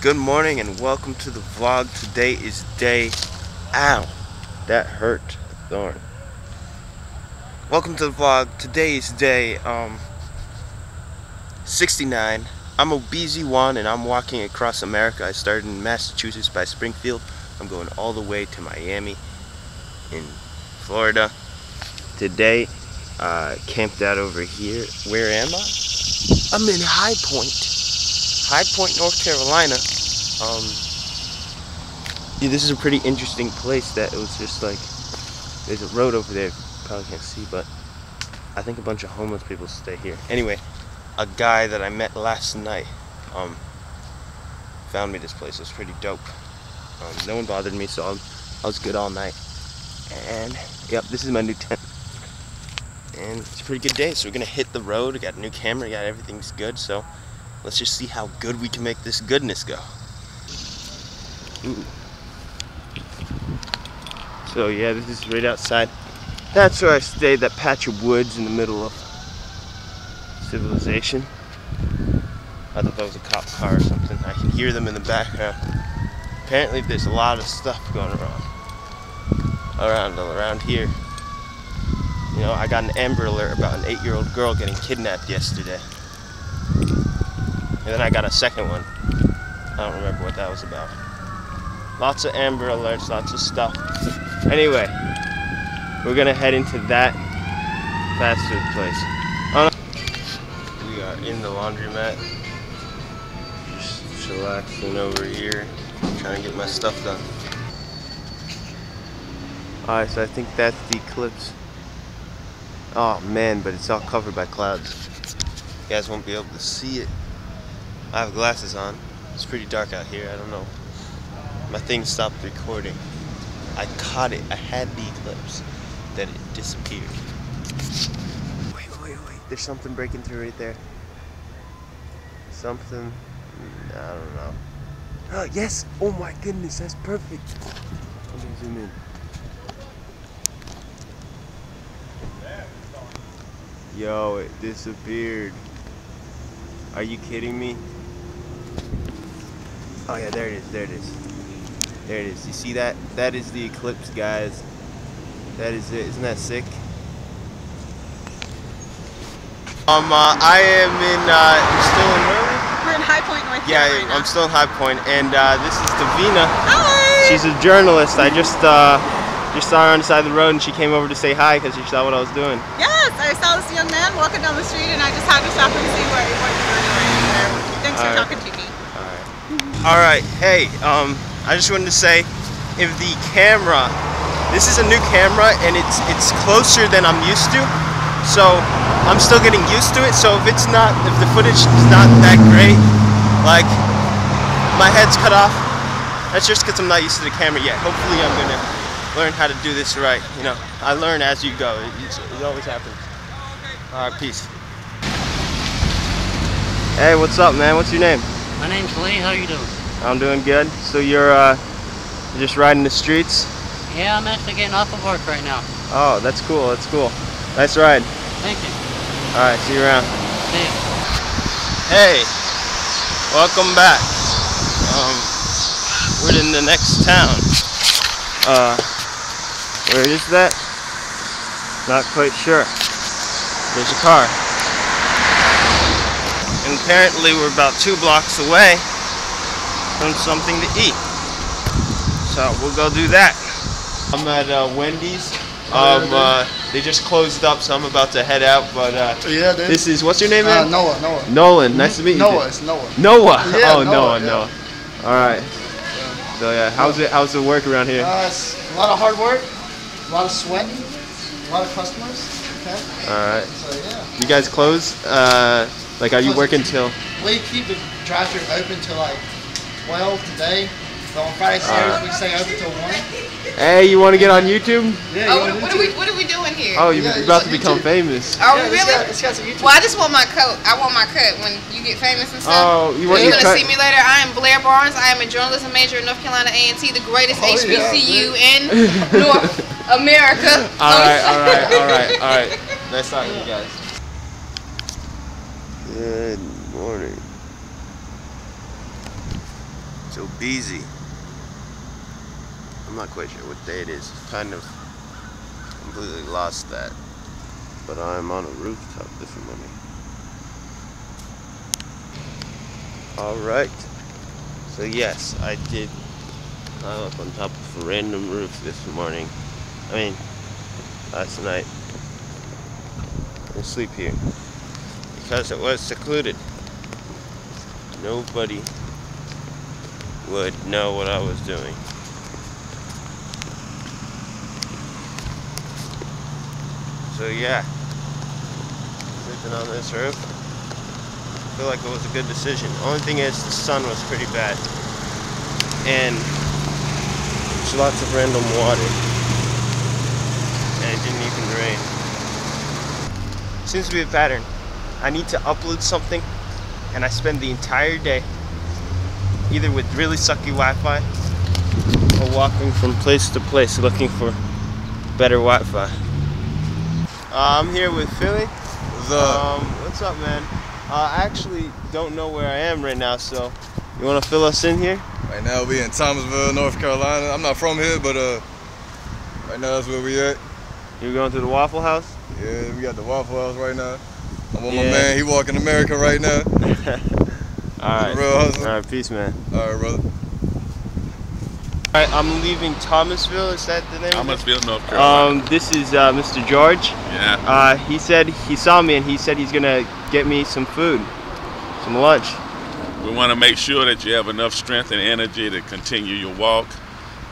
Good morning and welcome to the vlog. Today is day. Ow! That hurt. Darn. Welcome to the vlog. Today is day um 69. I'm Obieze-wan and I'm walking across America. I started in Massachusetts by Springfield. I'm going all the way to Miami in Florida. Today, uh, camped out over here. Where am I? I'm in High Point. High Point, North Carolina. Um, yeah, this is a pretty interesting place that it was just like, there's a road over there, probably can't see, but I think a bunch of homeless people stay here. Anyway, a guy that I met last night, um, found me this place. It was pretty dope. Um, no one bothered me, so I'm, I was good all night. And, yep, this is my new tent. And it's a pretty good day, so we're gonna hit the road. We got a new camera, got everything's good, so let's just see how good we can make this goodness go. Ooh. So yeah, this is right outside. That's where I stayed, that patch of woods in the middle of civilization. I thought that was a cop car or something. I can hear them in the background. Apparently there's a lot of stuff going around. Around around here. You know, I got an Amber Alert about an eight-year-old girl getting kidnapped yesterday. And then I got a second one. I don't remember what that was about. Lots of Amber Alerts, lots of stuff. Anyway, we're gonna head into that fast food place. Oh. We are in the laundromat. Just chillaxing over here, trying to get my stuff done. Alright, so I think that's the eclipse. Oh man, but it's all covered by clouds. You guys won't be able to see it. I have glasses on. It's pretty dark out here, I don't know. My thing stopped recording. I caught it. I had the eclipse. Then it disappeared. Wait, wait, wait. There's something breaking through right there. Something. I don't know. Oh, yes! Oh my goodness, that's perfect. Let me zoom in. Yo, it disappeared. Are you kidding me? Oh yeah, there it is, there it is. There it is. You see that? That is the eclipse, guys. That is it. Isn't that sick? Um, uh, I am in, uh, still in where? We're in High Point, North Yeah, Carolina. I'm still in High Point, and uh, this is Davina. Hi! She's a journalist. I just, uh, just saw her on the side of the road, and she came over to say hi because she saw what I was doing. Yes, I saw this young man walking down the street and I just had to stop and see what, what you were doing. Thanks for Alright. talking to me. All right, hey, um, I just wanted to say, if the camera, this is a new camera and it's it's closer than I'm used to, so I'm still getting used to it. So if it's not, if the footage is not that great, like my head's cut off, that's just because I'm not used to the camera yet. Hopefully, I'm gonna learn how to do this right. You know, I learn as you go. It, it's- it always happens. All right, peace. Hey, what's up, man? What's your name? My name's Lee. How you doing? I'm doing good. So you're uh, just riding the streets? Yeah, I'm actually getting off of work right now. Oh, that's cool. That's cool. Nice ride. Thank you. All right, see you around. See ya. Hey, welcome back. Um, we're in the next town. Uh, where is that? Not quite sure. There's a car. And apparently we're about two blocks away from something to eat. So we'll go do that. I'm at uh, Wendy's. Um, uh, they just closed up, so I'm about to head out. But uh, Yeah, dude. this is what's your name, uh, man? Noah, Noah. Nolan. Nice to meet you. Noah, it's Noah. Noah. Yeah, oh, Noah, Noah, Noah. yeah. All right. So yeah, how's it? How's the work around here? Uh, it's a lot of hard work, a lot of sweating, a lot of customers. Okay, All right. so yeah. You guys close? Uh, like, are you working till? We keep the drive-through open till like 12 today. But on Friday, Saturdays, we stay open till 1. Hey, you want to get on YouTube? Yeah, Oh, what, want what are we what are we doing here? Oh, you're Yeah, you about to become YouTube. famous. Are yeah, we it's really? got- it's got some Well, I just want my coat. I want my cut when you get famous and stuff. Oh, you want You're gonna see me later. I am Blair Barnes. I am a journalism major at North Carolina A&T, the greatest Oh, yeah, HBCU in North America. All right, all right, all right, all right. Nice talking to you guys. Good morning. So busy. I'm not quite sure what day it is. Kind of completely lost that. But I'm on a rooftop this morning. Alright. So yes, I did climb up on top of a random roof this morning. I mean, last night. And sleep here. Because it was secluded. Nobody would know what I was doing. So yeah, sleeping on this roof. I feel like it was a good decision. Only thing is the sun was pretty bad. And there's lots of random water. And it didn't even rain. Seems to be a pattern. I need to upload something and I spend the entire day either with really sucky Wi-Fi or walking from place to place looking for better Wi-Fi. Uh, I'm here with Philly. What's up? Um, what's up, man? Uh, I actually don't know where I am right now, so you want to fill us in here? right now we in Thomasville, North Carolina. I'm not from here, but uh, right now that's where we at. You're going to the Waffle House? Yeah, we got the Waffle House right now. I'm with Yeah. my man. He walking America right now. All right. Real hustle. All right, peace, man. All right, brother. All right, I'm leaving Thomasville. Is that the name? of? Thomasville, North Carolina. Um, this is uh, Mr. George. yeah. Uh, he said he saw me and he said he's gonna get me some food, some lunch. We want to make sure that you have enough strength and energy to continue your walk.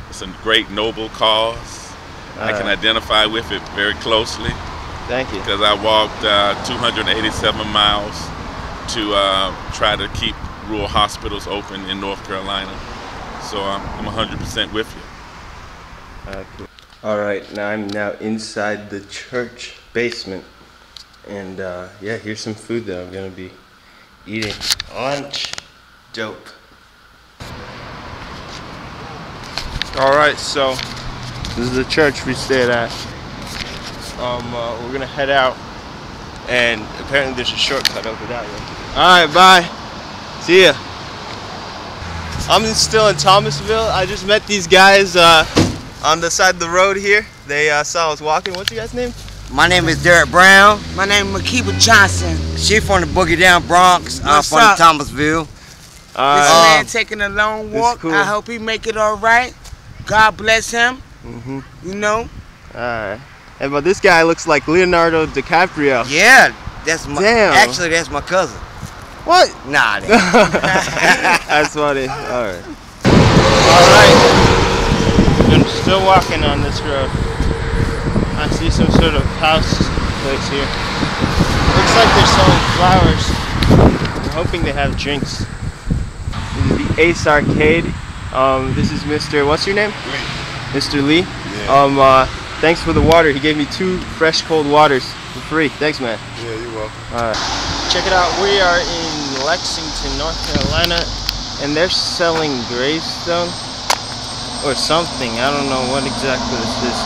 It's a great noble cause. I can identify with it very closely Thank you. because I walked uh, 287 miles to uh, try to keep rural hospitals open in North Carolina. So I'm, I'm 100% with you. Okay. All right, now I'm now inside the church basement, and uh, yeah, here's some food that I'm gonna be eating. Lunch, dope. All right, so this is the church we stayed at. Um, uh, we're gonna head out, and apparently there's a shortcut over that way. All right, bye. See ya. I'm still in Thomasville. I just met these guys uh, on the side of the road here. They uh, saw I was walking. What's your guys' name? My name is Derek Brown. My name is Makiba Johnson. She from the Boogie Down Bronx. I'm What's from up? Thomasville. All This right. man taking a long It's walk. cool. I hope he make it all right. God bless him. Mm -hmm. You know. All right. And but this guy looks like Leonardo DiCaprio. Yeah, that's my. Damn. Actually, that's my cousin. What? Nah, That's funny. All right. All right. I'm still walking on this road. I see some sort of house place here. Looks like they're selling flowers. I'm hoping they have drinks. This is the Ace Arcade. Um, this is Mr. What's your name? Mr. Lee. Um, uh, thanks for the water. He gave me two fresh cold waters for free. Thanks, man. Yeah, you're welcome. Alright. Check it out. We are in Lexington, North Carolina, and they're selling gravestone or something. I don't know what exactly this is.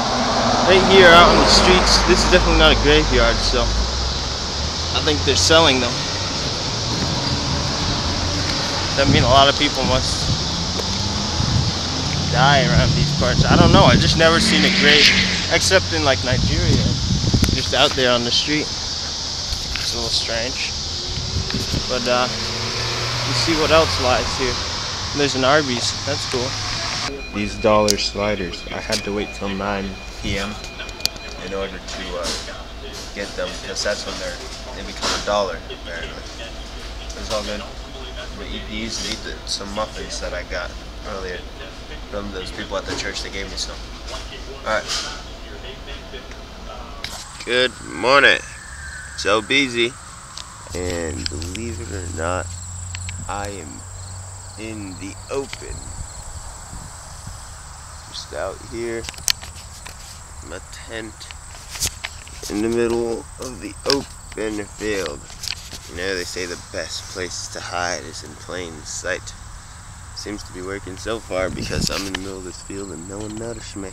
Right here out on the streets, this is definitely not a graveyard, so I think they're selling them. That mean a lot of people must die around these parts. I don't know. I just never seen a grave, except in like Nigeria, just out there on the street. It's a little strange. But uh, you see what else lies here. There's an Arby's. That's cool. These dollar sliders. I had to wait till 9 p.m. in order to uh, get them because that's when they're they become a dollar apparently. It's all good. Gonna eat these and eat the, some muffins that I got earlier from those people at the church. They gave me some. All right. Good morning. So busy. And believe it or not, I am in the open. Just out here, my tent in the middle of the open field. You know, they say the best place to hide is in plain sight. Seems to be working so far because I'm in the middle of this field and no one noticed me.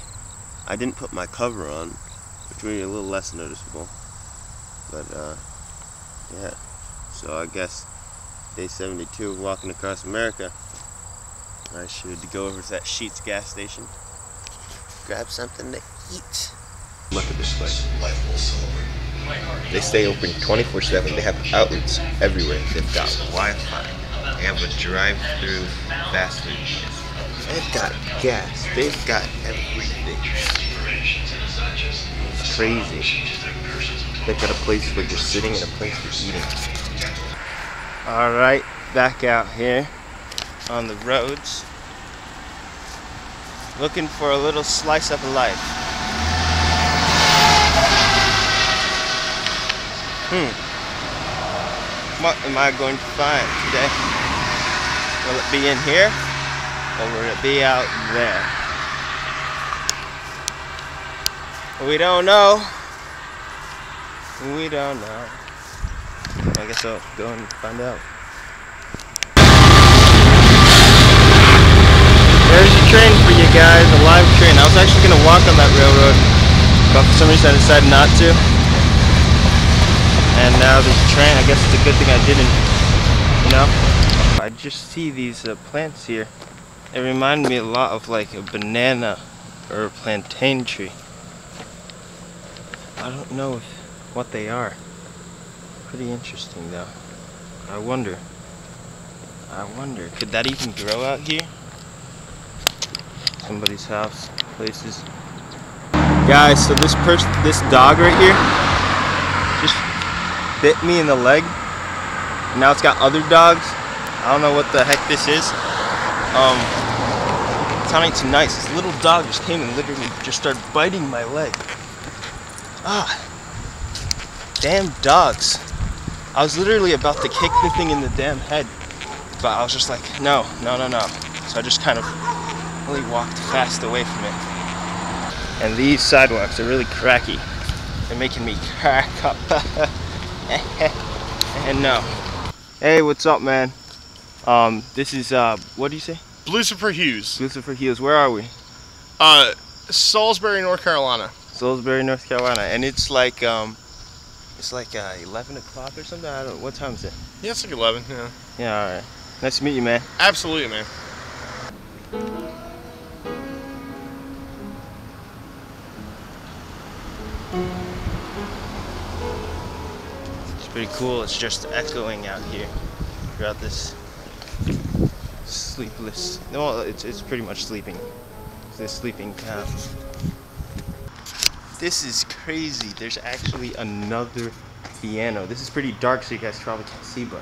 I didn't put my cover on, which made a little less noticeable. But, uh, yeah. So I guess day 72 of walking across America. I should go over to that Sheetz gas station, grab something to eat. Look at this place. They stay open 24/7. They have outlets everywhere. They've got Wi-Fi. They have a drive-through fast food. They've got gas. They've got everything. Crazy. They've got a place for just sitting and a place for eating. All right, back out here on the roads, looking for a little slice of life. Hmm. What am I going to find today? Will it be in here or will it be out there? We don't know. We don't know. I guess I'll go and find out. There's a train for you guys, a live train. I was actually gonna walk on that railroad, but for some reason I decided not to. And now there's a train. I guess it's a good thing I didn't, you know? I just see these uh, plants here. They remind me a lot of like a banana or a plantain tree. I don't know if, what they are. Pretty interesting though. I wonder. I wonder, could that even grow out here? Somebody's house, places. Guys, so this this dog right here, just bit me in the leg. Now it's got other dogs. I don't know what the heck this is. Um, it's not too nice. This little dog just came and literally just started biting my leg. Ah, damn dogs. I was literally about to kick the thing in the damn head, but I was just like, no, no, no, no. So I just kind of really walked fast away from it. And these sidewalks are really cracky. They're making me crack up. and no. Hey, what's up, man? Um, this is, uh, what do you say? Lucifer Hughes. Lucifer Hughes, Where are we? Uh, Salisbury, North Carolina. Salisbury, North Carolina. And it's like, um, it's like uh, 11 o'clock or something. I don't. What time is it? Yeah, it's like 11. Yeah. Yeah. All right. Nice to meet you, man. Absolutely, man. It's pretty cool. It's just echoing out here throughout this sleepless. No, it's it's pretty much sleeping. It's this sleeping town. This is crazy. There's actually another piano. This is pretty dark, so you guys probably can't see. But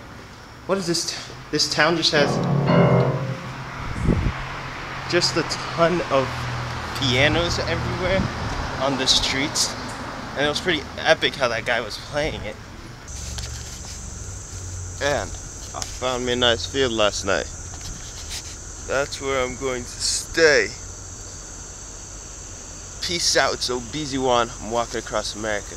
what is this? This town just has just a ton of pianos everywhere on the streets, and it was pretty epic how that guy was playing it. And I found me a nice field last night. That's where I'm going to stay. Peace out, it's Obieze-wan. I'm walking across America.